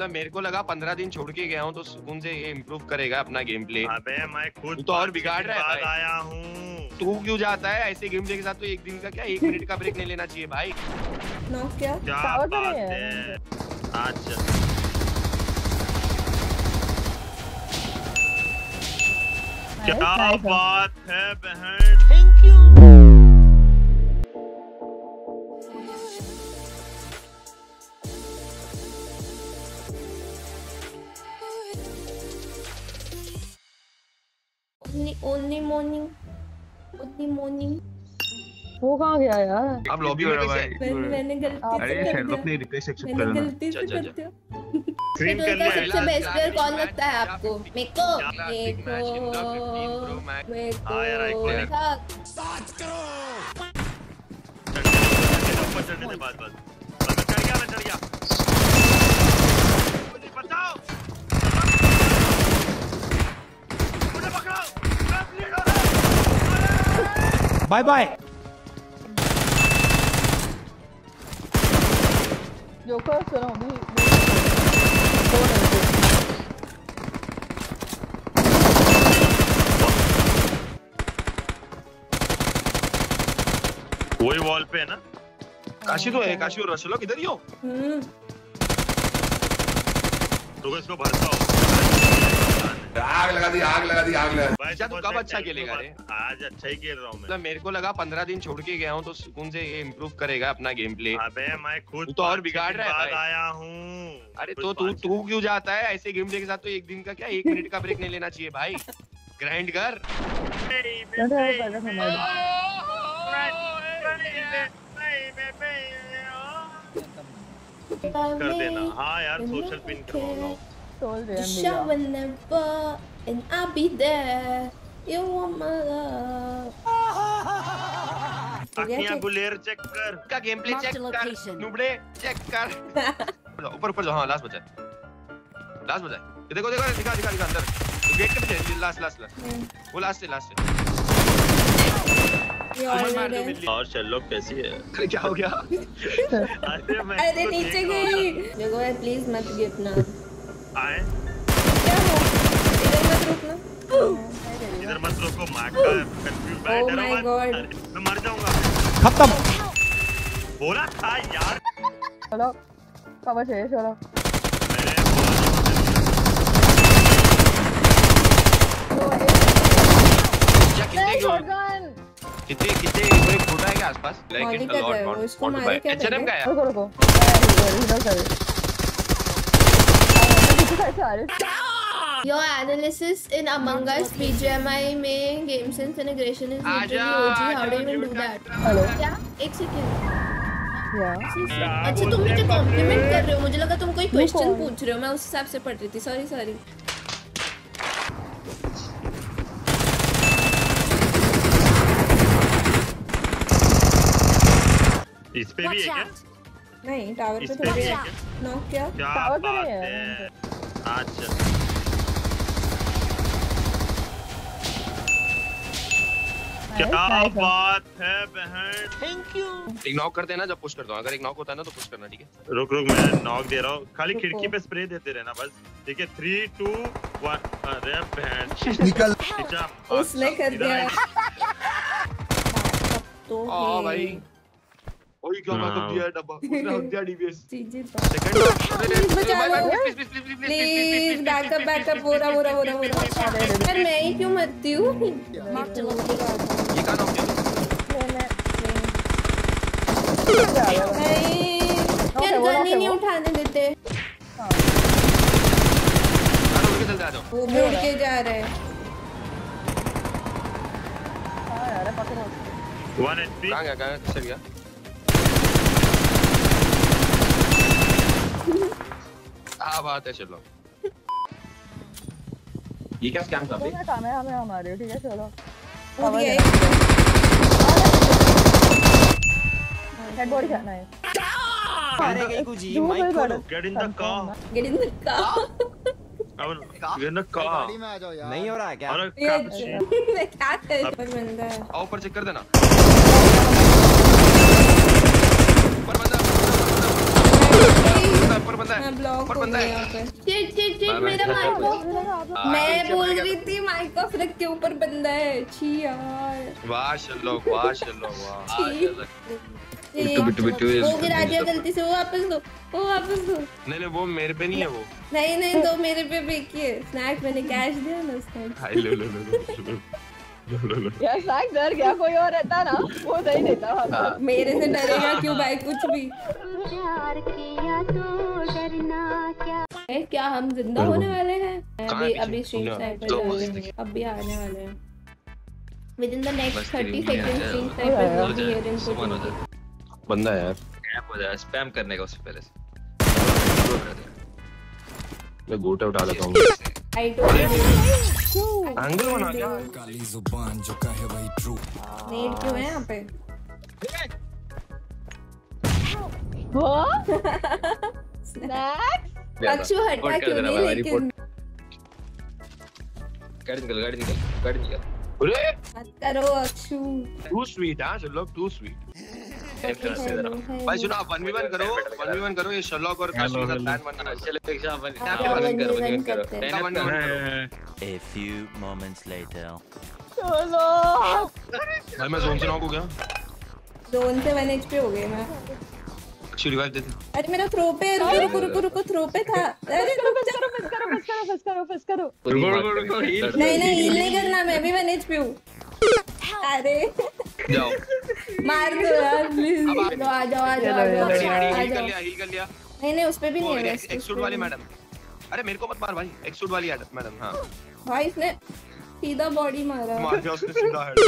मतलब मेरे को लगा पंद्रह दिन छोड़ के गया हूँ तो सुकून से ये इम्प्रूव करेगा अपना गेम प्ले अबे मैं खुद तो और बिगाड़ रहा है आया हूँ। तू क्यों जाता है ऐसे गेम प्ले के साथ? तो एक दिन का क्या एक मिनट का ब्रेक नहीं लेना चाहिए भाई। क्या? बात है। अच्छा क्या nice. बात है बहन? Only only morning only morning वो कहाँ गया यार? अब लॉबी में कैसे मैंने मैंने गलती से कर शेरलॉक दिया। ने रिक्वेस्ट एक्सेप्ट मैंने कर लेना गलती से अच्छा, कर अच्छा, दिया। स्क्रीन तो कर लिया सबसे बेस्ट प्लेयर कौन लगता है मैच, आपको? मैच, मेरे को। मैच, मेरे मैच, को। Match, match, Pro match. मेरे हाँ यार, को iconic। था ऊपर चढ़ने दे बाद बाद मैं चढ़ गया मैं चढ़ गया मुझे बचाओ मुझे पकड़ो मैं bleed हो रहा हूँ। बाय बाय जोकर सुनो वही वॉल पे है ना काशी तो है काशी और रशलो किधर ही हो हम्म तो इसको भरता हो आग लगा दी आग लगा दी आग लगा दी। अच्छा, तू कब अच्छा खेलेगा रे? आज अच्छा ही खेल रहा हूँ मैं। मतलब मेरे को लगा पंद्रह दिन छोड़ के गया हूँ तो सुकून से ये इम्प्रूव करेगा अपना गेम प्ले अबे मैं खुद तो और बिगाड़ रहा है आया हूँ। अरे तो तू तू क्यों जाता है? ऐसे गेम प्ले के साथ तो एक दिन का क्या? एक मिनट का ब्रेक नहीं लेना चाहिए भाई। ग्राइंड कर। कर देना। हाँ यार सोशल पिन करवाऊँगा तोल दे हम Show whenever and I'll be there. You want my love. हो check? गुलेर चेक कर। का गेम प्ले चेक कर? नुबड़े चेक कर। ऊपर ऊपर जाओ हाँ लास्ट बचा लास्ट बचा ये देखो देखो दिखा दिखा दिखा अंदर। गेट के पीछे लास्ट लास्ट लास्ट वो लास्ट से लास्ट है। और शेरलॉक कैसी है? अरे क्या हो गया? अरे इसको नीचे हूँ। गई। देखो प्लीज़ मत गिरना। आए। इधर मत रुकना। इधर मत का कंफ्यूज मैं Oh मत मैं मर जाऊँगा। खत्म। बोला था यार। चलो कवर चाहिए चलो कितने कितने कोई फूटा है क्या आसपास? Like it a? Lot by H and M का है? रुको रुको। इधर इधर पीछे साइड से आ रहे Your analysis in Among Us BGMI में game sense integration is literally OG. How do you even do that? Hello क्या? एक सेकंड या अच्छा तुम मुझे कॉम्प्लीमेंट कर रहे हो. मुझे लगा तुम कोई क्वेश्चन पूछ रहे हो. मैं उस हिसाब से पढ़ रही थी. सॉरी सॉरी इस पे भी है क्या? नहीं टावर पे पे भी है क्या? नॉक क्या क्या टावर पे नहीं है। है। अच्छा। क्या बात है बहन? एक नॉक करते हैं ना जब पुश करता हूँ। अगर एक नॉक होता है ना तो पुश करना ठीक है? रुक रुक मैं नॉक दे रहा हूँ। खाली खिड़की पे स्प्रे देते रहना बस। ठीक है? थ्री टू वन अरे बहन। निकल। उसने कर दिया। तो भाई। ओए क्या हाँ। मतलब दिया है। डब्बा उसने दिया DBS second please please please please backup हो रहा बैकअप बोरा बोरा बोरा बोरा यार मैं ही क्यों मरती हूँ. ये का नॉक किया नहीं यार गन ही नहीं उठाने देते वो मुड़ के जा रहे हैं हाँ वन एचपी कहाँ गया कहाँ किससे गया आ बात है चलो। ये क्या स्कैम कर तुम्हें काम है हमें हमारे ठीक है चलो। कूद गया हेड बॉडी करना है अरे गई कुछ दूर कोई बड़ा get in the car get in the car नहीं हो रहा है क्या? अरे ये मैं क्या कर बंदा? है ऊपर चेक कर देना। ऊपर बंदा, ऊपर बंदा है ऊपर बंदा है। चिट चिट चिट मेरा माइक ऑफ़ मैं बोल रही थी माइक ऑफ़ रख के ऊपर बंदा है। छी यार। वाह चलो वाह चलो वाह। बिट्टू, बिट्टू, बिट्टू, वो गिरा दिया गलती से वो वापस दो वो वापस दो। नहीं नहीं वो मेरे पे नहीं है वो। नहीं नहीं दो मेरे पे बेकी है। स्नैक मैंने कैश दिया ना उसको। हाय लो लो लो। यार स्नैक डर गया कोई और रहता ना? वो नहीं देता हाँ। मेरे से डरेगा क्यों भाई कुछ भी। प्यार किया तो डरना क्या ए, क्या हम ज़िंदा होने वाले हैं? अभी अभी स्ट्रीम स्नाइपर तो चल बस रहे हैं। अभी आने वाले हैं। विद इन द नेक्स्ट 30 उम्मीद सेकंड्स स्ट्रीम हो। स्नाइपर हो विल बी जाए, हियर इन सुमन बंदा यार। कैप हो जाए स्पैम करने का उससे पहले से। मैं गोटा उठा लेता हूँ। आई यू एंगल बना क्या? काली ज़ुबान जो कहे वही ट्रू नेट क्यों है यहाँ पे? वो? स्नैक अक्षु हटा क्यों नहीं लेकिन? गाड़ी निकल गाड़ी निकल गाड़ी निकल। अरे! मत करो अक्षु। टू स्वीट हाँ शर्लॉक टू स्वीट भाई सुनो आप 1v1 करो 1v1 करो ये शर्लॉक और काश के साथ प्लान बनना चलो पेक्षा अपन हाँ, आप 1v1 करो 1v1 1v1 करो करते हैं। आप 1v1 करो? A few moments later. चलो भाई मैं जोन से नॉक हो गया। जोन से 1 एचपी हो गए मैं अच्छी रिवाइव दे दे अरे मेरा थ्रो पे रुको रुको रुको रुको थ्रो पे था। अरे रुक जा। फस करो फस करो फस करो फस करो। रुको रुको रुको नहीं नहीं हील नहीं करना मैं भी 1 एचपी हूँ। अरे। जाओ। मार दो यार प्लीज़ जाओ आ जाओ आ जाओ आ जाओ। हील कर लिया हील कर लिया। नहीं नहीं उस पे भी नहीं है एक सूट वाली मैडम अरे मेरे को मत मार भाई। एक सूट वाली मैडम हाँ। भाई इसने सीधा बॉडी मारा। मार दिया उसने सीधा हेड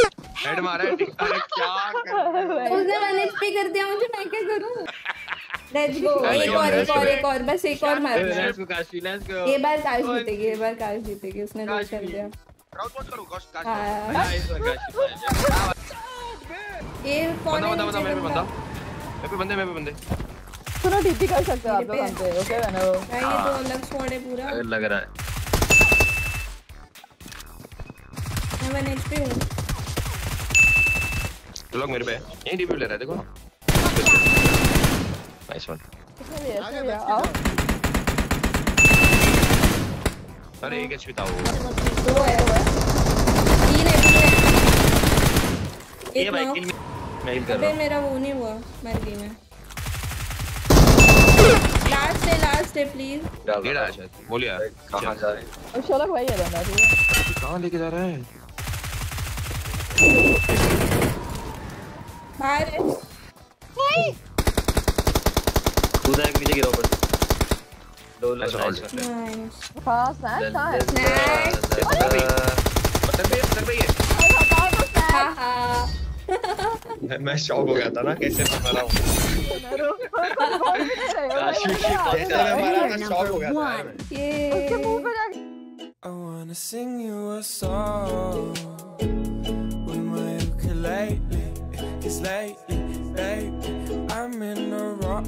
हेड मारा है क्या कर रहा है? उसने 1 एचपी कर दिया मुझे मैं क्या करूँ? लेट्स गो एक और एक और एक और बस एक और मारना है let's go Kashi let's go ये बार काश जीतेगी ये बार काश जीतेगी उसने लूट कर दिया। क्राउड वोट करो काश काश हाँ। काशी ये कौन बंदा बंदा बंदा मेरे पे बंदा। मेरे पे बंदे मेरे पे बंदे। सुनो टीपी कर सकते हो आप लोग मेरे हम पे ओके बनो भाई ये तो अलग स्क्वाड है पूरा। लग रहा है। मैं वन एचपी हूँ। लोग मेरे पे यही डीपी ले रहा है देखो नाइस वन आओ। अरे एक एचपी था वो। दो है तीन है तीन है। ये भाई किल मैं कर? रहा हूँ मेरा वो नहीं हुआ मर गई मैं। लास्ट है लास्ट है प्लीज़ रहा है शायद। बोलिए कहाँ जा रहे हैं? और शोलक भाई है बंदा ठीक है? कहाँ लेके जा रहा है? बाहर है। कूदा एक नीचे गिरा ऊपर? दो नाइस नाइस हाँ। स्नैक कहाँ है पे ये अरे हटाओ तो स्नैक हाहा मैं- मैं शॉक हो गया था ना कैसे मैं मरा हूँ काशी कैसे मैं मरा मैं शॉक हो गया था I wanna sing you a song with my ukulele. Cause lately, lately, I'm in the wrong.